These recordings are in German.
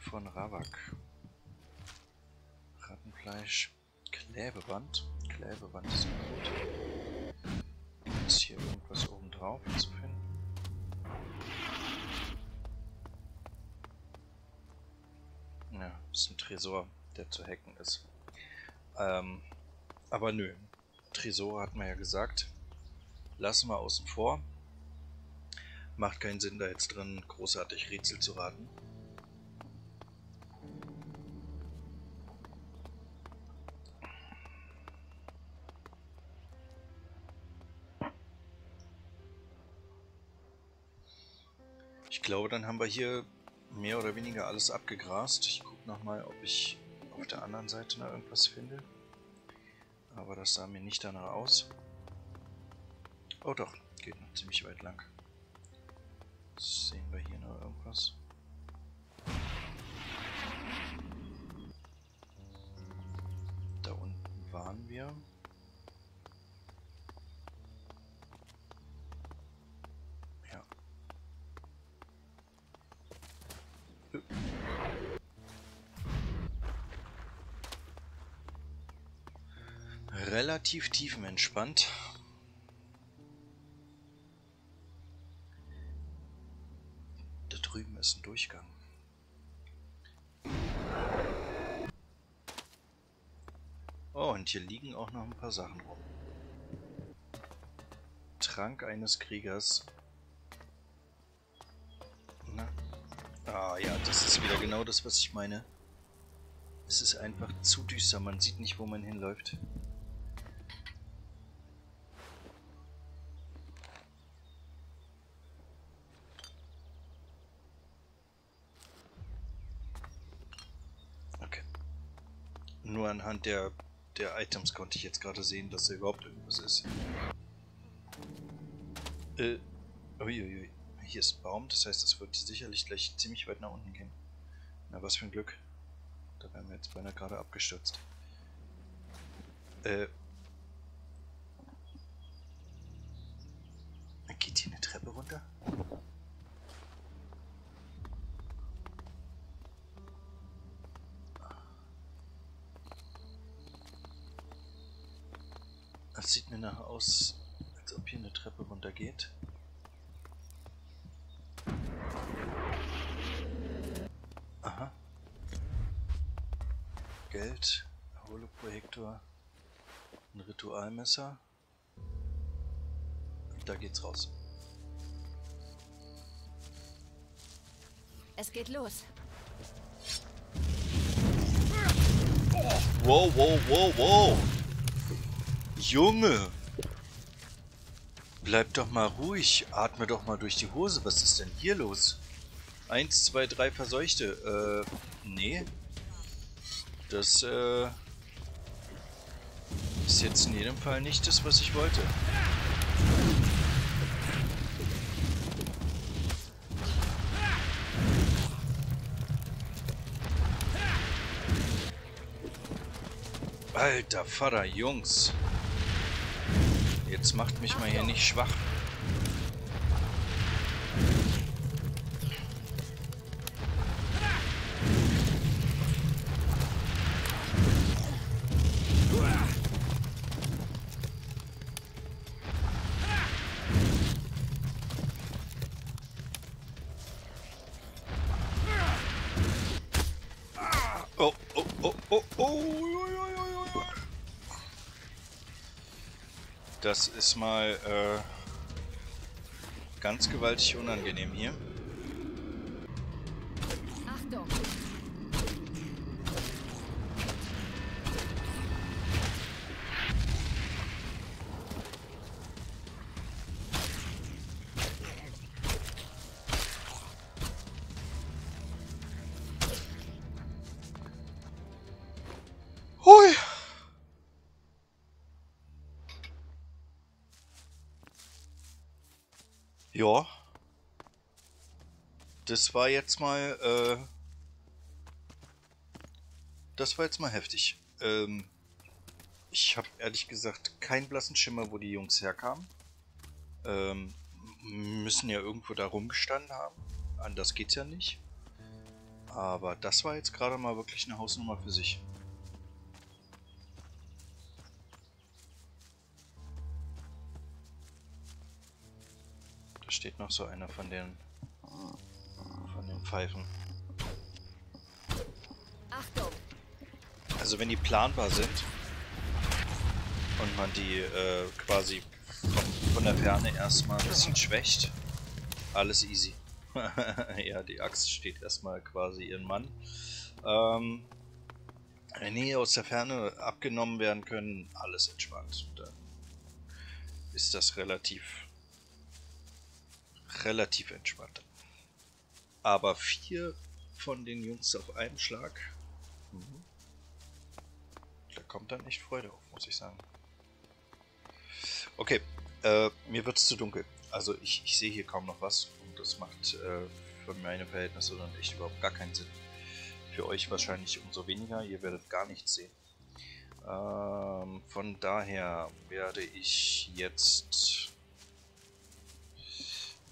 von Ravak. Rattenfleisch. Klebeband. Klebeband ist gut. Ist hier irgendwas oben drauf zu finden? Ja, ist ein Tresor, der zu hacken ist. Ähm, aber nö. Tresor hat man ja gesagt. Lassen wir außen vor. Macht keinen Sinn, da jetzt drin großartig Rätsel zu raten. Ich glaube, dann haben wir hier mehr oder weniger alles abgegrast. Ich gucke nochmal, ob ich auf der anderen Seite noch irgendwas finde. Aber das sah mir nicht danach aus. Oh doch, geht noch ziemlich weit lang. Sehen wir hier noch irgendwas? Da unten waren wir. Relativ tiefenentspannt. Da drüben ist ein Durchgang. Oh, und hier liegen auch noch ein paar Sachen rum. Trank eines Kriegers. Na. Ah ja, das ist wieder genau das, was ich meine. Es ist einfach zu düster, man sieht nicht, wo man hinläuft. Okay. Nur anhand der, der Items konnte ich jetzt gerade sehen, dass da überhaupt irgendwas ist. Äh, uiuiui. Hier ist ein Baum, das heißt, es wird sicherlich gleich ziemlich weit nach unten gehen. Na, was für ein Glück. Da wären wir jetzt beinahe gerade abgestürzt. Äh. Geht hier eine Treppe runter? Das sieht mir nach aus, als ob hier eine Treppe runter geht. Aha. Geld, Holoprojektor, ein Ritualmesser. Und da geht's raus. Es geht los. Wow, wow, wow, wow. Junge. Bleib doch mal ruhig. Atme doch mal durch die Hose. Was ist denn hier los? Eins, zwei, drei Verseuchte. Äh, nee. Das, äh, ist jetzt in jedem Fall nicht das, was ich wollte. Alter Vater, Jungs. Jetzt macht mich mal hier nicht schwach. Das ist mal äh, ganz gewaltig unangenehm hier. Ja. Das war jetzt mal, äh, das war jetzt mal heftig. Ähm, ich habe ehrlich gesagt keinen blassen Schimmer, wo die Jungs herkamen. ähm, müssen ja irgendwo da rumgestanden haben. Anders geht's ja nicht. Aber das war jetzt gerade mal wirklich eine Hausnummer für sich. Noch so einer von den von den Pfeifen. Achtung! Also wenn die planbar sind und man die äh, quasi von, von der Ferne erstmal ein bisschen schwächt, alles easy. ja, die Axt steht erstmal quasi ihren Mann. Ähm, wenn die aus der Ferne abgenommen werden können, alles entspannt. Dann ist das relativ relativ entspannt. Aber vier von den Jungs auf einen Schlag, mhm. da kommt dann echt Freude auf, muss ich sagen. Okay, äh, mir wird es zu dunkel. Also ich, ich sehe hier kaum noch was und das macht äh, für meine Verhältnisse dann echt überhaupt gar keinen Sinn. Für euch wahrscheinlich umso weniger, ihr werdet gar nichts sehen. Ähm, von daher werde ich jetzt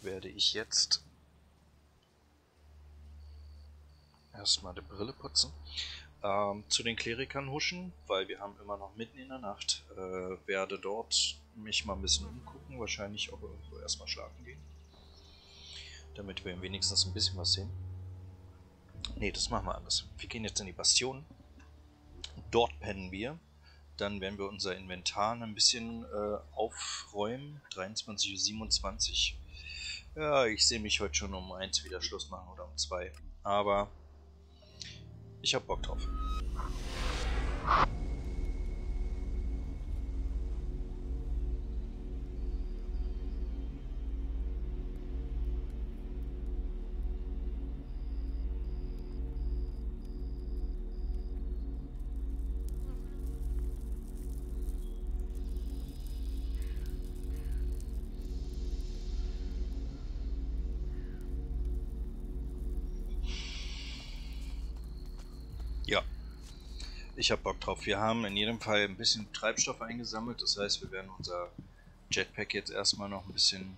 werde ich jetzt erstmal die Brille putzen. Ähm, zu den Klerikern huschen, weil wir haben immer noch mitten in der Nacht. Äh, werde dort mich mal ein bisschen umgucken, wahrscheinlich auch irgendwo erstmal schlafen gehen. Damit wir wenigstens ein bisschen was sehen. Ne, das machen wir alles. Wir gehen jetzt in die Bastion. Dort pennen wir. Dann werden wir unser Inventar ein bisschen äh, aufräumen. 23.27 Uhr. Ja, ich sehe mich heute schon um eins wieder Schluss machen oder um zwei. Aber ich hab Bock drauf. Ich habe Bock drauf. Wir haben in jedem Fall ein bisschen Treibstoff eingesammelt. Das heißt, wir werden unser Jetpack jetzt erstmal noch ein bisschen...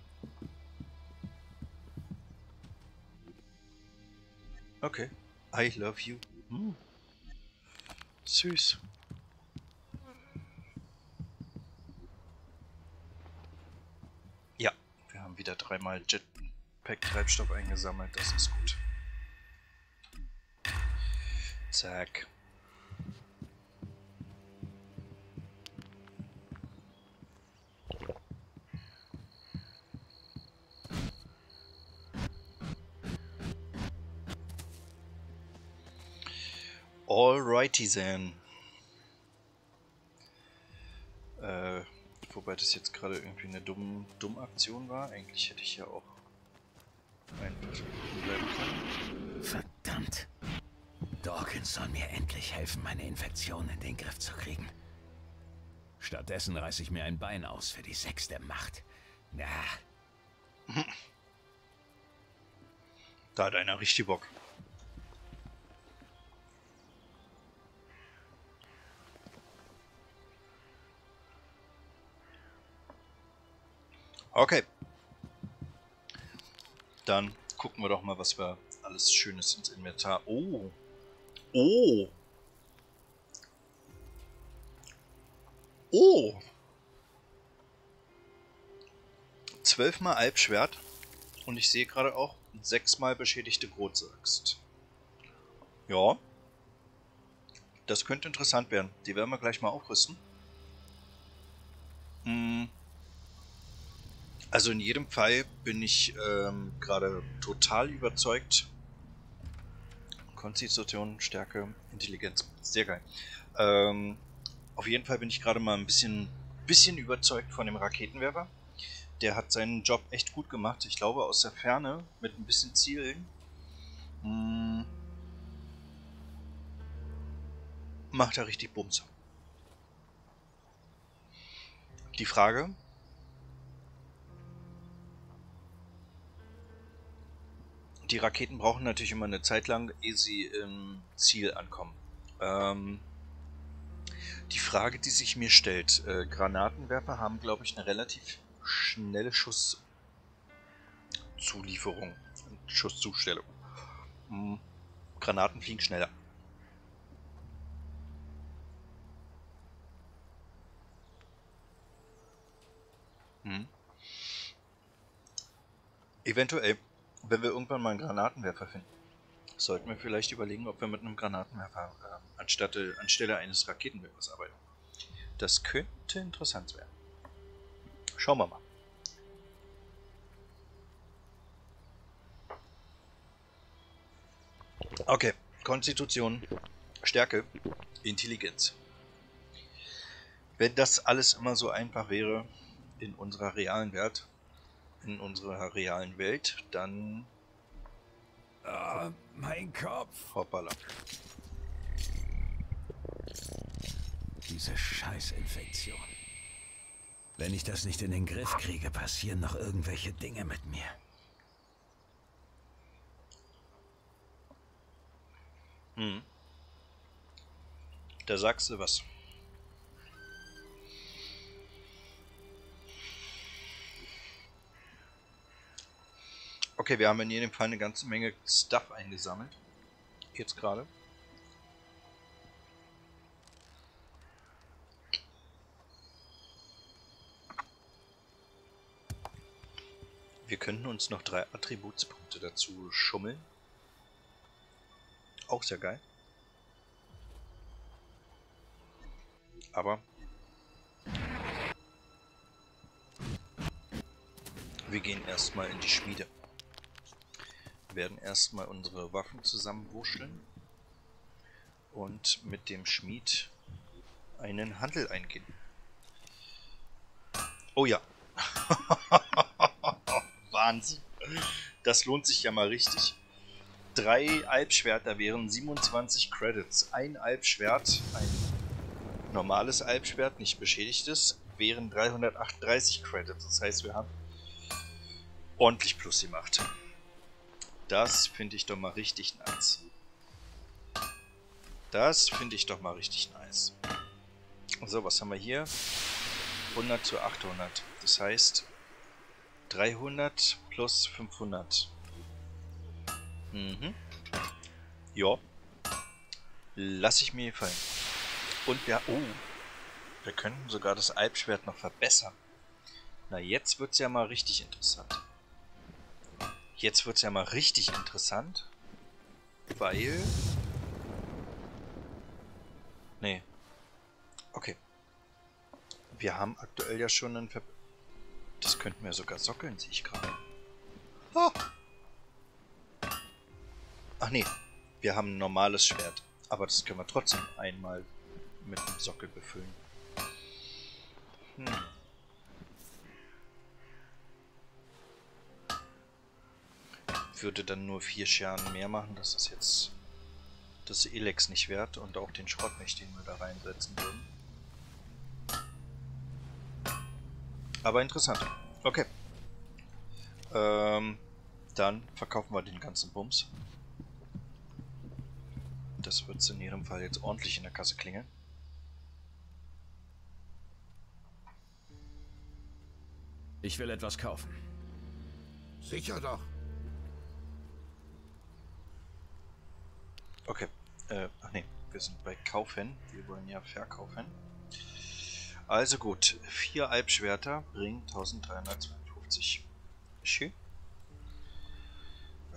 Okay. I love you. Hm. Süß. Ja, wir haben wieder dreimal Jetpack-Treibstoff eingesammelt. Das ist gut. Zack. Then. Äh, wobei das jetzt gerade irgendwie eine dumme, dumme Aktion war. Eigentlich hätte ich ja auch einfach bleiben können. Verdammt. Dawkins soll mir endlich helfen, meine Infektion in den Griff zu kriegen. Stattdessen reiße ich mir ein Bein aus für die sechste Macht. Na. Da hat einer richtig Bock. Okay. Dann gucken wir doch mal, was wir alles Schönes ins Inventar... Oh! Oh! Oh! Zwölfmal Alpschwert und ich sehe gerade auch sechsmal beschädigte Großaxt. Ja. Das könnte interessant werden. Die werden wir gleich mal aufrüsten. Hm. Also in jedem Fall bin ich ähm, gerade total überzeugt. Konstitution, Stärke, Intelligenz, sehr geil. Ähm, auf jeden Fall bin ich gerade mal ein bisschen, bisschen überzeugt von dem Raketenwerfer. Der hat seinen Job echt gut gemacht. Ich glaube, aus der Ferne mit ein bisschen Zielen hm, macht er richtig Bums. Die Frage, die Raketen brauchen natürlich immer eine Zeit lang, ehe sie im Ziel ankommen. Ähm, die Frage, die sich mir stellt, äh, Granatenwerfer haben, glaube ich, eine relativ schnelle Schusszulieferung, Schusszustellung. Hm, Granaten fliegen schneller. Hm. Eventuell, wenn wir irgendwann mal einen Granatenwerfer finden, sollten wir vielleicht überlegen, ob wir mit einem Granatenwerfer äh, anstatt, anstelle eines Raketenwerfers arbeiten. Das könnte interessant werden. Schauen wir mal. Okay, Konstitution, Stärke, Intelligenz. Wenn das alles immer so einfach wäre in unserer realen Welt, in unserer realen Welt, dann... Ah, mein Kopf. Hoppala. Diese Scheißinfektion. Wenn ich das nicht in den Griff kriege, passieren noch irgendwelche Dinge mit mir. Hm. Da sagst du was. Okay, wir haben in jedem Fall eine ganze Menge Stuff eingesammelt. Jetzt gerade. Wir könnten uns noch drei Attributspunkte dazu schummeln. Auch sehr geil. Aber wir gehen erstmal in die Schmiede. Werden erstmal unsere Waffen zusammenwurscheln und mit dem Schmied einen Handel eingehen. Oh ja. Wahnsinn. Das lohnt sich ja mal richtig. Drei Alpschwerter wären 27 Credits. Ein Alpschwert, ein normales Alpschwert, nicht beschädigtes, wären 338 Credits. Das heißt, wir haben ordentlich Plus gemacht. Das finde ich doch mal richtig nice. Das finde ich doch mal richtig nice. So, was haben wir hier? 100 zu 800. Das heißt 300 plus 500. Mhm. Ja. Lass ich mir gefallen. Und wir... Oh. Wir könnten sogar das Alpschwert noch verbessern. Na, jetzt wird's ja mal richtig interessant. Jetzt wird's ja mal richtig interessant. Weil... Nee. Okay. Wir haben aktuell ja schon einen Ver... Das könnten wir sogar sockeln, sehe ich gerade. Oh. Ach nee, wir haben ein normales Schwert. Aber das können wir trotzdem einmal mit einem Sockel befüllen. Hm. Würde dann nur vier Schernen mehr machen. Das ist jetzt das Elex nicht wert und auch den Schrott nicht, den wir da reinsetzen würden. Aber interessant. Okay. Ähm, dann verkaufen wir den ganzen Bums. Das wird in jedem Fall jetzt ordentlich in der Kasse klingeln. Ich will etwas kaufen. Sicher doch. Okay. Äh, ach nee, wir sind bei Kaufen. Wir wollen ja verkaufen. Also gut, vier Alpschwerter bringen 1352. Schön.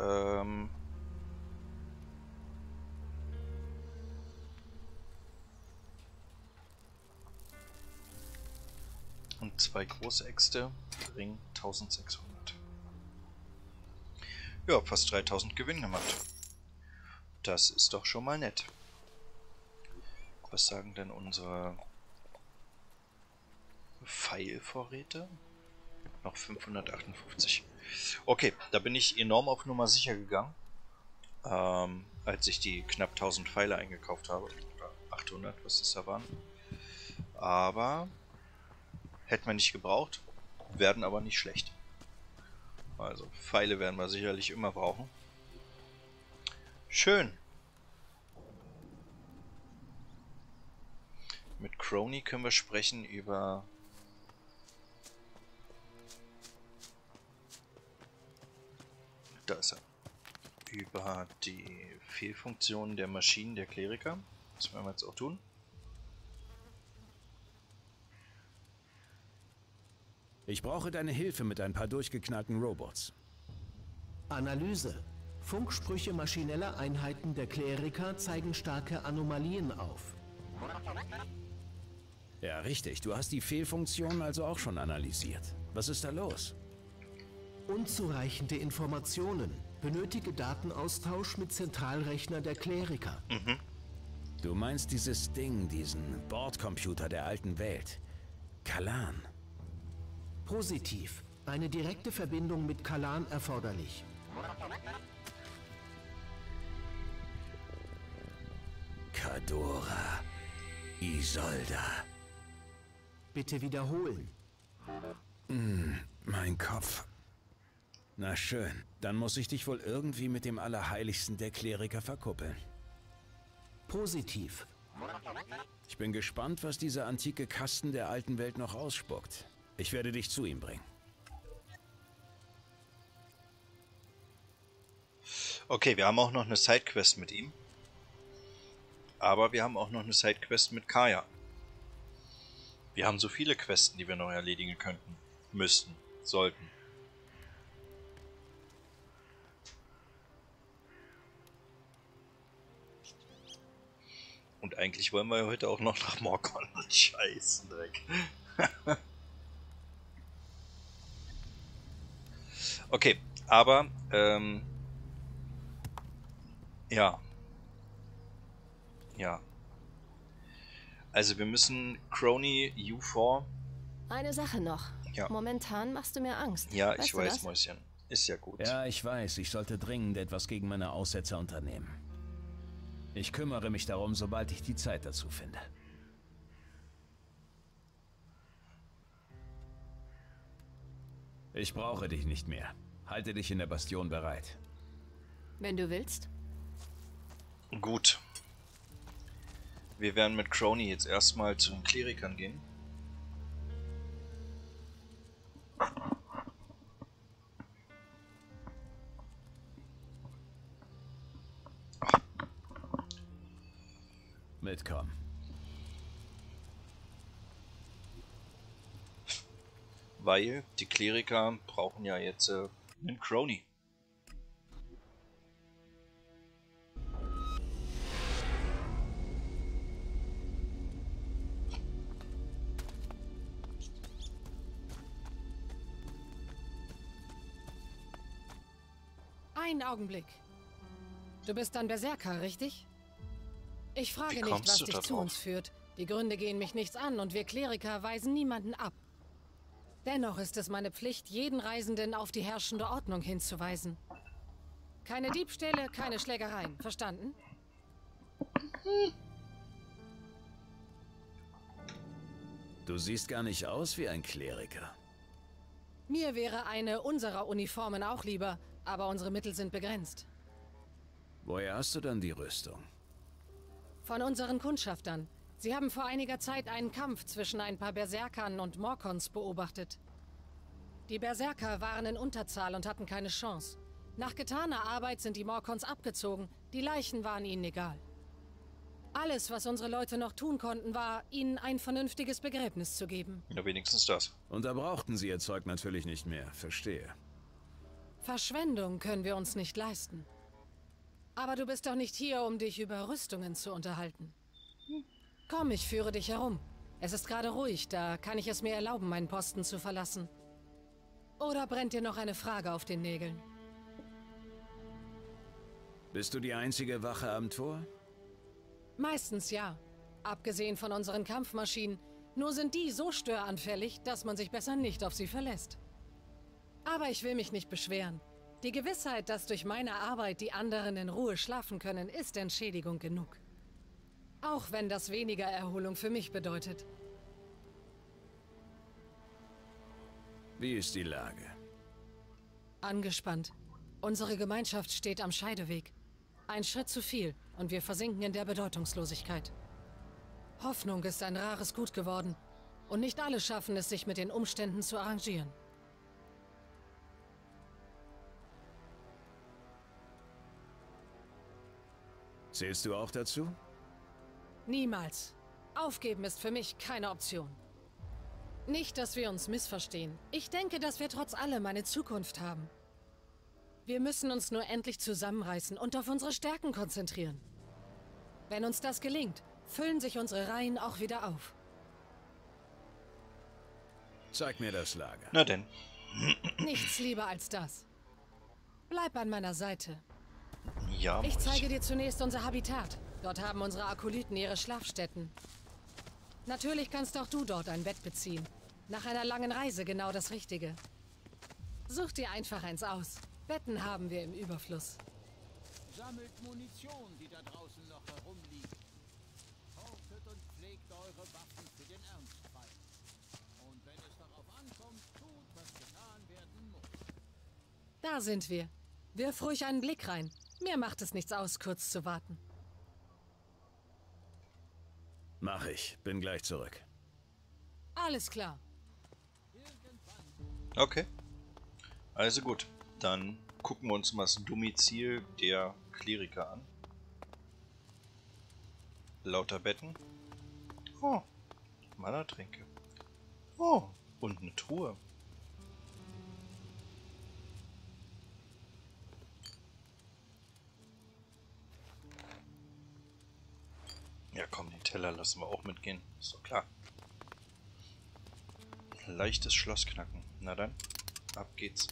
Ähm, und zwei große Äxte bringen 1600. Ja, fast 3000 Gewinn gemacht. Das ist doch schon mal nett. Was sagen denn unsere Pfeilvorräte? Noch 558. Okay, da bin ich enorm auf Nummer sicher gegangen, ähm, als ich die knapp 1000 Pfeile eingekauft habe. Oder 800, was das da waren. Aber Hätten wir nicht gebraucht, werden aber nicht schlecht. Also Pfeile werden wir sicherlich immer brauchen. Schön. Mit Crony können wir sprechen über... Da ist er. Über die Fehlfunktionen der Maschinen der Kleriker. Das werden wir jetzt auch tun. Ich brauche deine Hilfe mit ein paar durchgeknallten Robots. Analyse. Funksprüche maschineller Einheiten der Kleriker zeigen starke Anomalien auf. Ja, richtig. Du hast die Fehlfunktionen also auch schon analysiert. Was ist da los? Unzureichende Informationen. Benötige Datenaustausch mit Zentralrechner der Kleriker. Du meinst dieses Ding, diesen Bordcomputer der alten Welt. Kalan. Positiv. Eine direkte Verbindung mit Kalan erforderlich. Kadora. Isolda. Bitte wiederholen. Mein Kopf. Na schön, dann muss ich dich wohl irgendwie mit dem Allerheiligsten der Kleriker verkuppeln. Positiv. Ich bin gespannt, was dieser antike Kasten der alten Welt noch ausspuckt. Ich werde dich zu ihm bringen. Okay, wir haben auch noch eine Sidequest mit ihm. Aber wir haben auch noch eine Sidequest mit Kaya. Wir haben so viele Questen, die wir noch erledigen könnten, müssten, sollten. Und eigentlich wollen wir ja heute auch noch nach Morkon. Scheißen Dreck. okay, aber ähm, ja. Ja. Also wir müssen Crony U4. Eine Sache noch. Ja. Momentan machst du mir Angst. Ja, weißt ich weiß, das? Mäuschen. Ist ja gut. Ja, ich weiß, ich sollte dringend etwas gegen meine Aussetzer unternehmen. Ich kümmere mich darum, sobald ich die Zeit dazu finde. Ich brauche dich nicht mehr. Halte dich in der Bastion bereit. Wenn du willst. Gut. Wir werden mit Crony jetzt erstmal zu den Klerikern gehen. Mitkommen. Weil die Kleriker brauchen ja jetzt äh, einen Crony. Augenblick. Du bist ein Berserker, richtig? Ich frage Wie nicht, was dich zu uns führt. Die Gründe gehen mich nichts an und wir Kleriker weisen niemanden ab. Dennoch ist es meine Pflicht, jeden Reisenden auf die herrschende Ordnung hinzuweisen. Keine Diebstähle, keine Schlägereien. Verstanden? Du siehst gar nicht aus wie ein Kleriker. Mir wäre eine unserer Uniformen auch lieber, aber unsere Mittel sind begrenzt. Woher hast du dann die Rüstung? Von unseren Kundschaftern. Sie haben vor einiger Zeit einen Kampf zwischen ein paar Berserkern und Morkons beobachtet. Die Berserker waren in Unterzahl und hatten keine Chance. Nach getaner Arbeit sind die Morkons abgezogen, die Leichen waren ihnen egal. Alles, was unsere Leute noch tun konnten, war, ihnen ein vernünftiges Begräbnis zu geben. Ja, wenigstens das. Und da brauchten sie ihr Zeug natürlich nicht mehr. Verstehe. Verschwendung können wir uns nicht leisten. Aber du bist doch nicht hier, um dich über Rüstungen zu unterhalten. Komm, ich führe dich herum. Es ist gerade ruhig, da kann ich es mir erlauben, meinen Posten zu verlassen. Oder brennt dir noch eine Frage auf den Nägeln? Bist du die einzige Wache am Tor? Meistens ja. Abgesehen von unseren Kampfmaschinen. Nur sind die so störanfällig, dass man sich besser nicht auf sie verlässt. Aber ich will mich nicht beschweren. Die Gewissheit, dass durch meine Arbeit die anderen in Ruhe schlafen können, ist Entschädigung genug. Auch wenn das weniger Erholung für mich bedeutet. Wie ist die Lage? Angespannt. Unsere Gemeinschaft steht am Scheideweg. Ein Schritt zu viel und wir versinken in der Bedeutungslosigkeit. Hoffnung ist ein rares Gut geworden. Und nicht alle schaffen es, sich mit den Umständen zu arrangieren. Zählst du auch dazu? Niemals. Aufgeben ist für mich keine Option. Nicht, dass wir uns missverstehen. Ich denke, dass wir trotz allem eine Zukunft haben. Wir müssen uns nur endlich zusammenreißen und auf unsere Stärken konzentrieren. Wenn uns das gelingt, füllen sich unsere Reihen auch wieder auf. Zeig mir das Lager. Na denn. Nichts lieber als das. Bleib an meiner Seite. Ja, Ich zeige dir zunächst unser Habitat. Dort haben unsere Akolyten ihre Schlafstätten. Natürlich kannst auch du dort ein Bett beziehen. Nach einer langen Reise genau das Richtige. Such dir einfach eins aus. Betten haben wir im Überfluss. Sammelt Munition, die da draußen noch herumliegt. Hortet und pflegt eure Waffen für den Ernstfall. Und wenn es darauf ankommt, tut, was getan werden muss. Da sind wir. Wirf ruhig einen Blick rein. Mir macht es nichts aus, kurz zu warten. Mach ich. Bin gleich zurück. Alles klar. Okay. Also gut. Dann gucken wir uns mal das Domizil der Kleriker an. Lauter Betten. Oh. Mana-Tränke. Oh. Und eine Truhe. Ja komm, den Teller lassen wir auch mitgehen. Ist doch klar. Leichtes Schlossknacken. Na dann, ab geht's.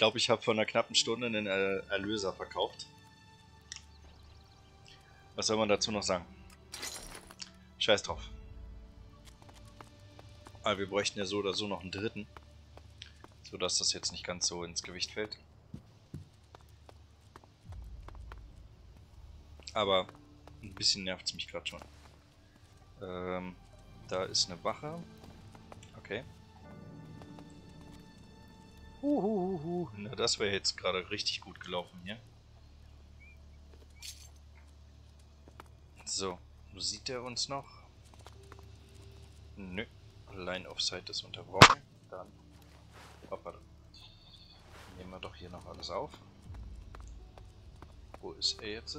Glaube, ich habe vor einer knappen Stunde einen Erlöser verkauft. Was soll man dazu noch sagen? Scheiß drauf. Aber wir bräuchten ja so oder so noch einen dritten. Sodass das jetzt nicht ganz so ins Gewicht fällt. Aber ein bisschen nervt es mich gerade schon. Ähm, da ist eine Wache. Okay. Huhuhuhu. Na, das wäre jetzt gerade richtig gut gelaufen hier. So, sieht er uns noch? Nö, Line of Sight ist unterbrochen. Dann, hoppala. Nehmen wir doch hier noch alles auf. Wo ist er jetzt?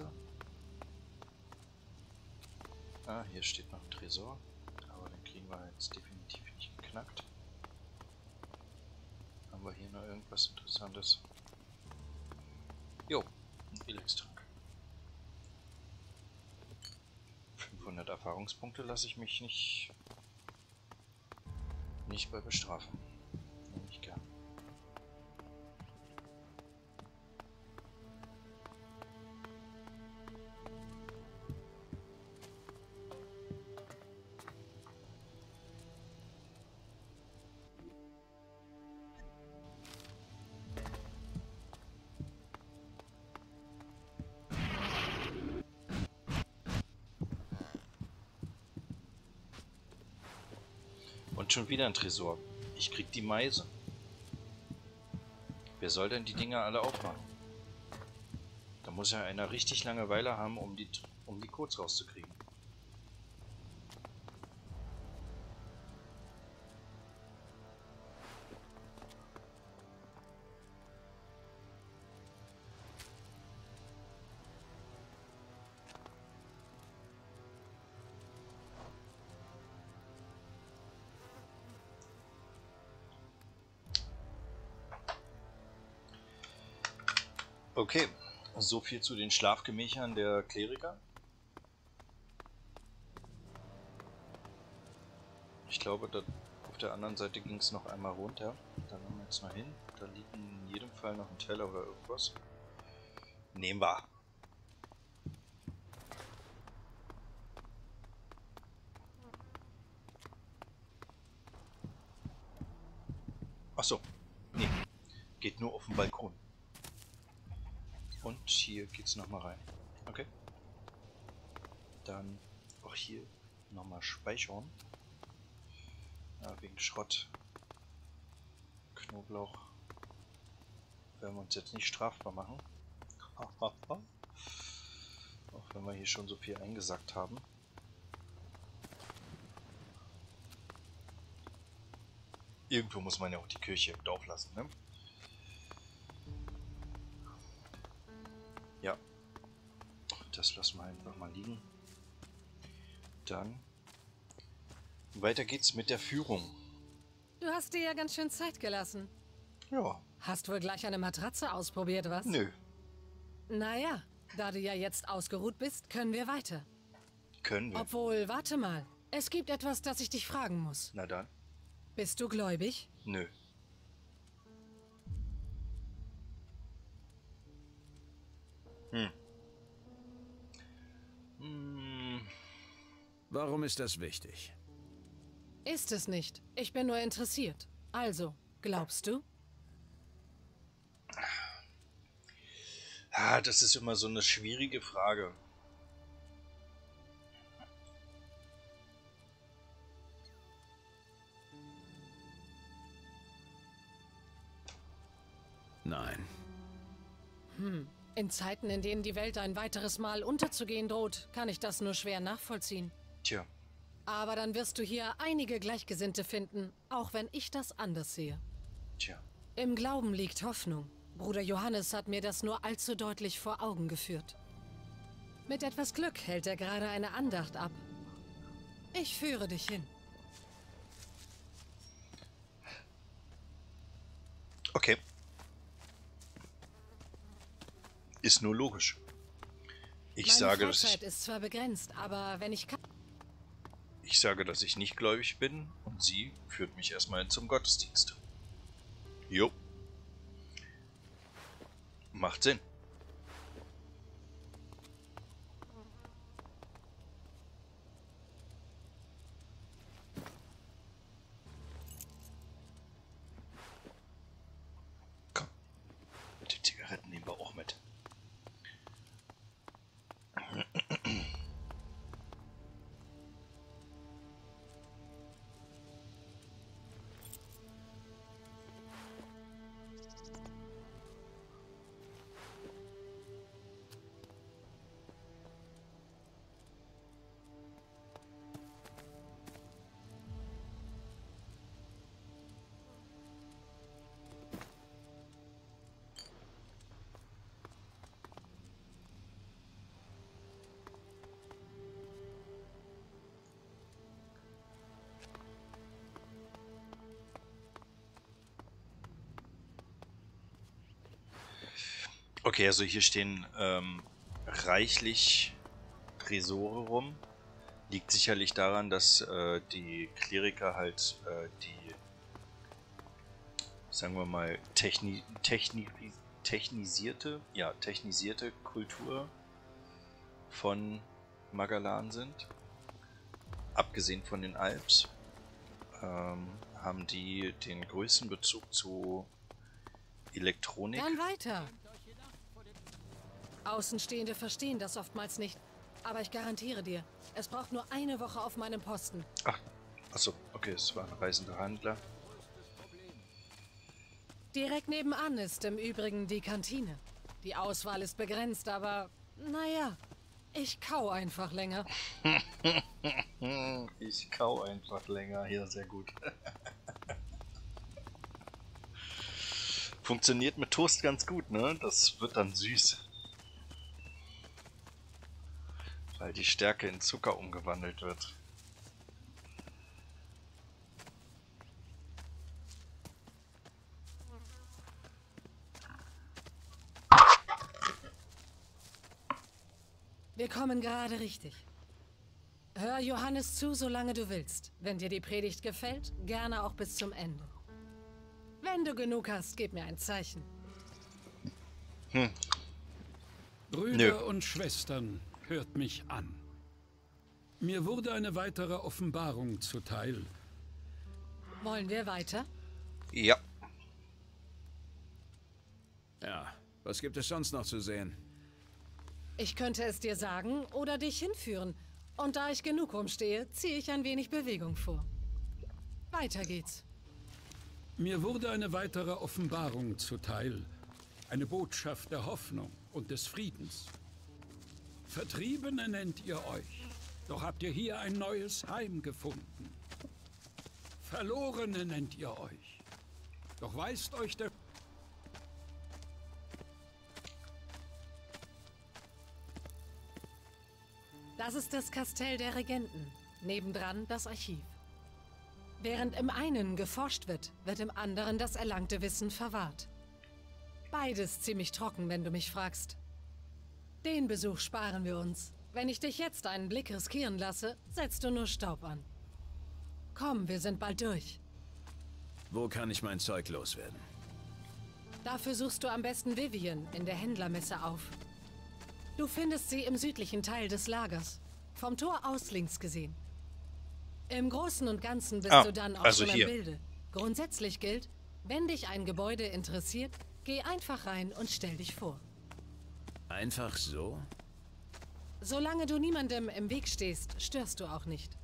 Ah, hier steht noch ein Tresor. Aber den kriegen wir jetzt definitiv nicht geknackt. Haben wir hier noch irgendwas Interessantes? Jo, ein Elixtrank. 500 Erfahrungspunkte lasse ich mich nicht nicht bei bestrafen. Und schon wieder ein Tresor. Ich krieg die Meise. Wer soll denn die Dinger alle aufmachen? Da muss ja einer richtig Langeweile haben, um die, um die Codes rauszukriegen. Okay, so viel zu den Schlafgemächern der Kleriker. Ich glaube, da auf der anderen Seite ging es noch einmal runter. Da wollen wir jetzt mal hin. Da liegt in jedem Fall noch ein Teller oder irgendwas. Nehmen wir. Achso. Nee. Geht nur auf den Balkon. Und hier geht's nochmal rein. Okay. Dann auch hier nochmal speichern. Ja, wegen Schrott. Knoblauch werden wir uns jetzt nicht strafbar machen. Auch wenn wir hier schon so viel eingesackt haben. Irgendwo muss man ja auch die Kirche im Dorf lassen, ne? Das lassen wir einfach mal liegen. Dann weiter geht's mit der Führung. Du hast dir ja ganz schön Zeit gelassen. Ja, Hast wohl gleich eine Matratze ausprobiert, was? nö. Naja, da du ja jetzt ausgeruht bist, können wir weiter. Können wir. Obwohl, warte mal. Es gibt etwas, das ich dich fragen muss. Na dann. Bist du gläubig? Nö. Hm. Hm. Warum ist das wichtig? Ist es nicht. Ich bin nur interessiert. Also, glaubst du? Ah, das ist immer so eine schwierige Frage. Nein. In Zeiten, in denen die Welt ein weiteres Mal unterzugehen droht, kann ich das nur schwer nachvollziehen. Tja, Aber dann wirst du hier einige Gleichgesinnte finden, auch wenn ich das anders sehe. tja. Im Glauben liegt Hoffnung. Bruder Johannes hat mir das nur allzu deutlich vor Augen geführt. Mit etwas Glück hält er gerade eine Andacht ab. Ich führe dich hin. Okay. Ist nur logisch. Ich Meine sage, dass ich, ist zwar begrenzt, aber wenn ich kann... ich sage, dass ich nicht gläubig bin und sie führt mich erstmal zum Gottesdienst. Jo. Macht Sinn. Okay, also hier stehen ähm, reichlich Tresore rum. Liegt sicherlich daran, dass äh, die Kleriker halt äh, die, sagen wir mal, techni techni technisierte, ja, technisierte Kultur von Magalan sind. Abgesehen von den Alps ähm, haben die den größten Bezug zu Elektronik. Dann weiter. Außenstehende verstehen das oftmals nicht. Aber ich garantiere dir, es braucht nur eine Woche auf meinem Posten. Ach, achso, okay, es war ein reisender Handler. Direkt nebenan ist im Übrigen die Kantine. Die Auswahl ist begrenzt, aber naja, ich kau einfach länger. Ich kau einfach länger. Ja, sehr gut. Funktioniert mit Toast ganz gut, ne? Das wird dann süß. Weil die Stärke in Zucker umgewandelt wird. Wir kommen gerade richtig. Hör Johannes zu, solange du willst. Wenn dir die Predigt gefällt, gerne auch bis zum Ende. Wenn du genug hast, gib mir ein Zeichen. Brüder Nö. und Schwestern, hört mich an. Mir wurde eine weitere Offenbarung zuteil. Wollen wir weiter? Ja. Ja, was gibt es sonst noch zu sehen? Ich könnte es dir sagen oder dich hinführen. Und da ich genug rumstehe, ziehe ich ein wenig Bewegung vor. Weiter geht's. Mir wurde eine weitere Offenbarung zuteil. Eine Botschaft der Hoffnung und des Friedens. Vertriebene nennt ihr euch. Doch habt ihr hier ein neues Heim gefunden. Verlorene nennt ihr euch. Doch weist euch der... Das ist das Kastell der Regenten. Nebendran das Archiv. Während im einen geforscht wird, wird im anderen das erlangte Wissen verwahrt. Beides ziemlich trocken, wenn du mich fragst. Den Besuch sparen wir uns. Wenn ich dich jetzt einen Blick riskieren lasse, setzt du nur Staub an. Komm, wir sind bald durch. Wo kann ich mein Zeug loswerden? Dafür suchst du am besten Vivian in der Händlermesse auf. Du findest sie im südlichen Teil des Lagers. Vom Tor aus links gesehen. Im Großen und Ganzen bist Ah, du dann auch also schon hier. im Bilde. Grundsätzlich gilt, wenn dich ein Gebäude interessiert, geh einfach rein und stell dich vor. Einfach so? Solange du niemandem im Weg stehst, störst du auch nicht.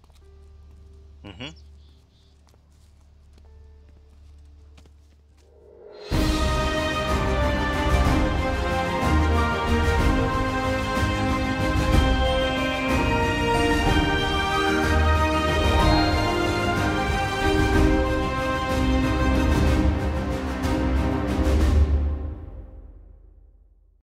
Mhm.